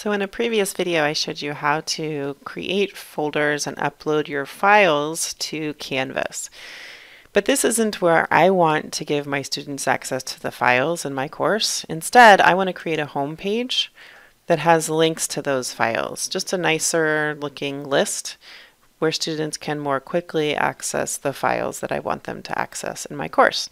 So in a previous video I showed you how to create folders and upload your files to Canvas. But this isn't where I want to give my students access to the files in my course. Instead, I want to create a home page that has links to those files. Just a nicer looking list where students can more quickly access the files that I want them to access in my course.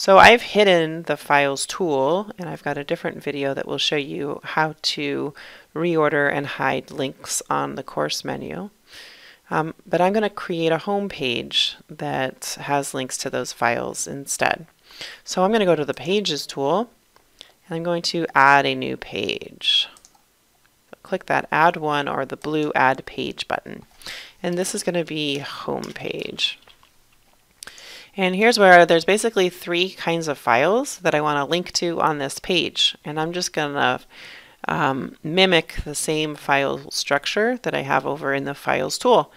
So I've hidden the files tool and I've got a different video that will show you how to reorder and hide links on the course menu. Um, but I'm going to create a home page that has links to those files instead. So I'm going to go to the Pages tool and I'm going to add a new page. Click that Add One or the blue Add Page button. And this is going to be Home Page. And here's where there's basically three kinds of files that I want to link to on this page. And I'm just going to um, mimic the same file structure that I have over in the Files tool.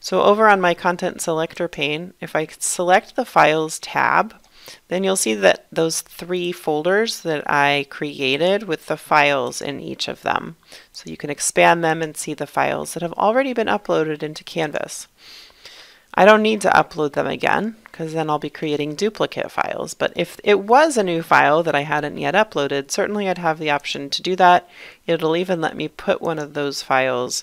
So over on my Content Selector pane, if I select the Files tab, then you'll see that those three folders that I created with the files in each of them. So you can expand them and see the files that have already been uploaded into Canvas. I don't need to upload them again because then I'll be creating duplicate files. But if it was a new file that I hadn't yet uploaded, certainly I'd have the option to do that. It'll even let me put one of those files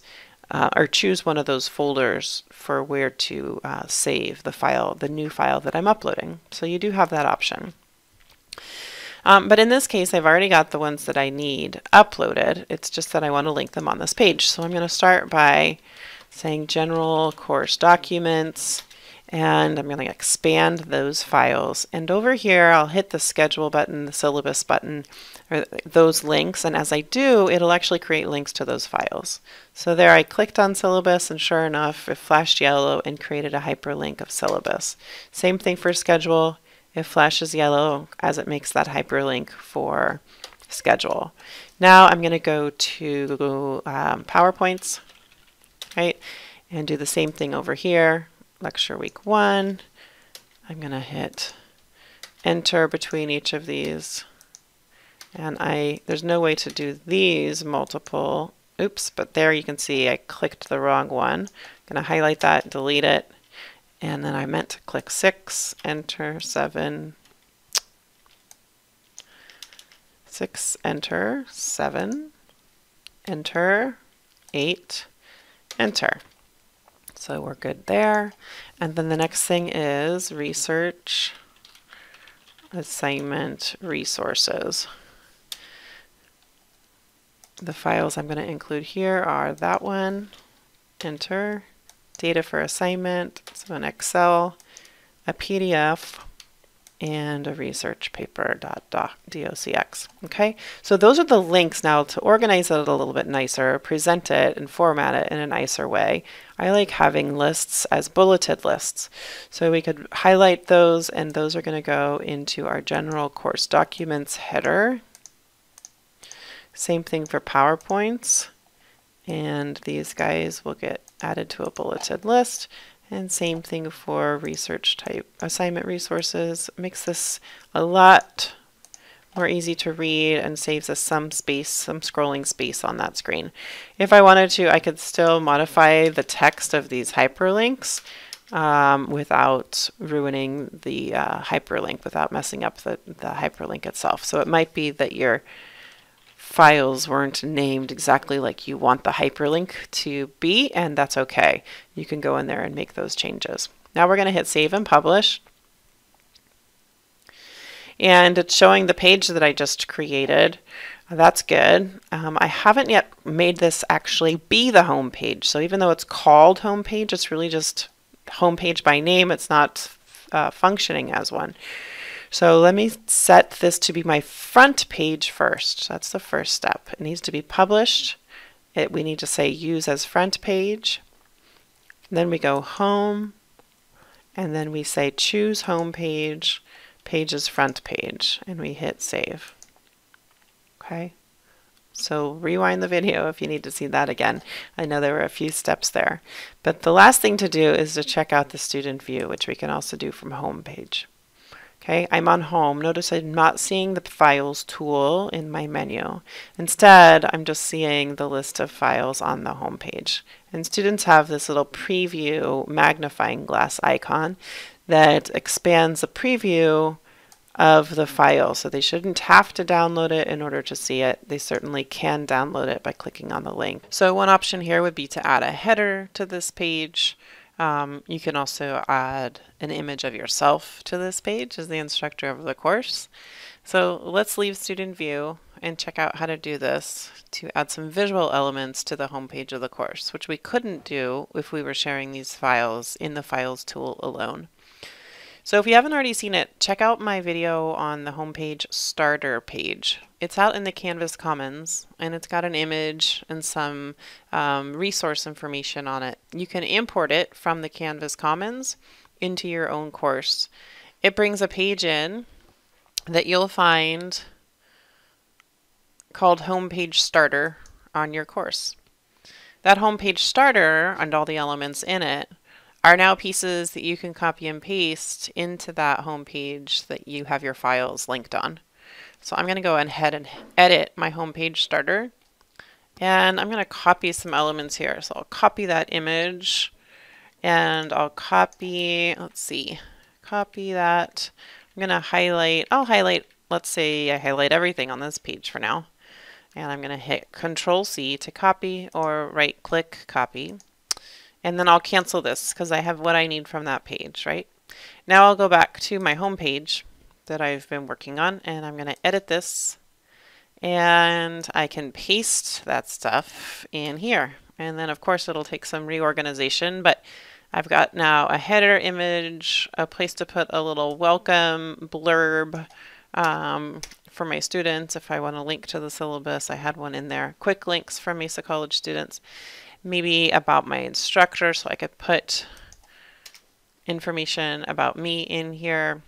uh, or choose one of those folders for where to uh, save the file, the new file that I'm uploading. So you do have that option. Um, but in this case, I've already got the ones that I need uploaded. It's just that I want to link them on this page. So I'm going to start by saying general course documents and I'm going to expand those files. And over here, I'll hit the schedule button, the syllabus button, or those links. And as I do, it'll actually create links to those files. So there I clicked on syllabus and sure enough, it flashed yellow and created a hyperlink of syllabus. Same thing for schedule. It flashes yellow as it makes that hyperlink for schedule. Now I'm going to go to um, PowerPoints, right? And do the same thing over here lecture week one. I'm going to hit enter between each of these. And I there's no way to do these multiple. Oops, but there you can see I clicked the wrong one. I'm going to highlight that, delete it. And then I meant to click 6, enter 7, 6, enter 7, enter 8, enter. So we're good there. And then the next thing is research assignment resources. The files I'm going to include here are that one, enter, data for assignment, so an Excel, a PDF, and a research paper docx. Okay, so those are the links now to organize it a little bit nicer, present it and format it in a nicer way. I like having lists as bulleted lists. So we could highlight those and those are going to go into our general course documents header. Same thing for PowerPoints. And these guys will get added to a bulleted list. And same thing for research type assignment resources. Makes this a lot more easy to read and saves us some space, some scrolling space on that screen. If I wanted to, I could still modify the text of these hyperlinks um, without ruining the uh, hyperlink, without messing up the, the hyperlink itself. So it might be that your files weren't named exactly like you want the hyperlink to be, and that's okay. You can go in there and make those changes. Now we're going to hit Save and Publish. And it's showing the page that I just created. That's good. Um, I haven't yet made this actually be the home page. So even though it's called home page, it's really just home page by name. It's not uh, functioning as one. So let me set this to be my front page first. That's the first step. It needs to be published. It, we need to say use as front page. Then we go home, and then we say choose home page, pages front page, and we hit save. Okay, so rewind the video if you need to see that again. I know there were a few steps there. But the last thing to do is to check out the student view, which we can also do from home page. Okay, I'm on home. Notice I'm not seeing the files tool in my menu. Instead, I'm just seeing the list of files on the home page. And students have this little preview magnifying glass icon that expands the preview of the file. So they shouldn't have to download it in order to see it. They certainly can download it by clicking on the link. So one option here would be to add a header to this page um, you can also add an image of yourself to this page as the instructor of the course. So let's leave student view and check out how to do this to add some visual elements to the homepage of the course, which we couldn't do if we were sharing these files in the Files tool alone. So if you haven't already seen it, check out my video on the homepage starter page. It's out in the Canvas Commons and it's got an image and some um, resource information on it. You can import it from the Canvas Commons into your own course. It brings a page in that you'll find called Homepage Starter on your course. That homepage starter and all the elements in it are now pieces that you can copy and paste into that home page that you have your files linked on. So I'm going to go ahead and edit my home page starter. And I'm going to copy some elements here. So I'll copy that image and I'll copy, let's see, copy that. I'm going to highlight, I'll highlight, let's say I highlight everything on this page for now. And I'm going to hit Control C to copy or right click copy. And then I'll cancel this because I have what I need from that page, right? Now I'll go back to my home page that I've been working on and I'm going to edit this and I can paste that stuff in here. And then of course it'll take some reorganization, but I've got now a header image, a place to put a little welcome blurb um, for my students if I want to link to the syllabus. I had one in there. Quick links for Mesa College students maybe about my instructor so I could put information about me in here.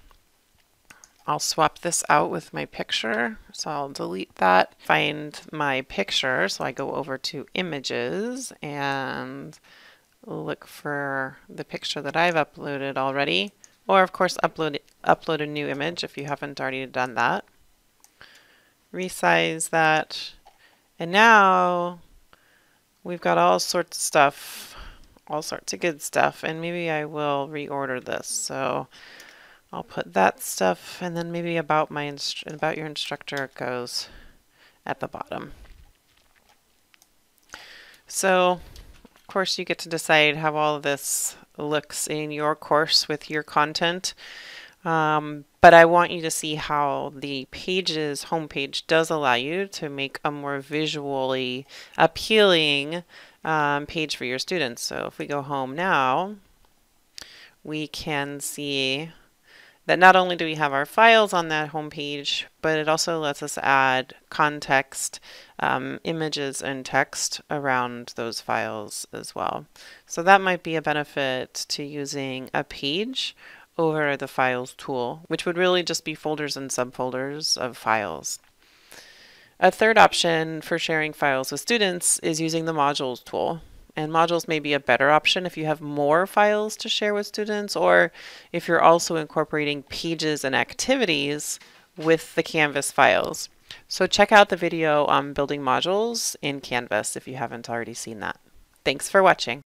I'll swap this out with my picture. So I'll delete that, find my picture. So I go over to images and look for the picture that I've uploaded already. Or of course upload, upload a new image if you haven't already done that. Resize that. And now We've got all sorts of stuff, all sorts of good stuff, and maybe I will reorder this. So I'll put that stuff, and then maybe about my about your instructor goes at the bottom. So, of course, you get to decide how all of this looks in your course with your content. Um, but I want you to see how the pages homepage does allow you to make a more visually appealing um, page for your students. So if we go home now, we can see that not only do we have our files on that homepage, but it also lets us add context, um, images, and text around those files as well. So that might be a benefit to using a page over the Files tool, which would really just be folders and subfolders of files. A third option for sharing files with students is using the Modules tool. And modules may be a better option if you have more files to share with students or if you're also incorporating pages and activities with the Canvas files. So check out the video on building modules in Canvas if you haven't already seen that. Thanks for watching.